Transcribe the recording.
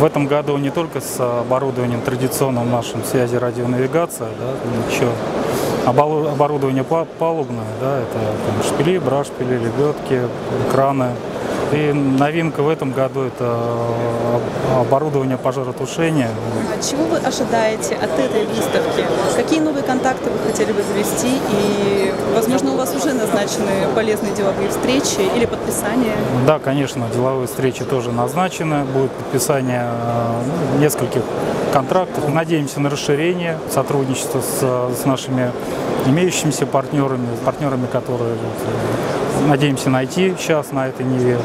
в этом году не только с оборудованием традиционным нашим связи радионавигация, да, еще оборудование па- палубное, да, это там, шпили, брашпили, лебедки, краны. И новинка в этом году это э, оборудование пожаротушения. А Чего вы ожидаете от этой выставки? Какие новые контакты вы хотели бы завести? И, возможно, назначены полезные деловые встречи или подписания? Да, конечно, деловые встречи тоже назначены. Будет подписание э, ну, нескольких контрактов. Надеемся на расширение сотрудничества с, с нашими имеющимися партнерами, партнерами, которые э, надеемся найти сейчас на этой ниве.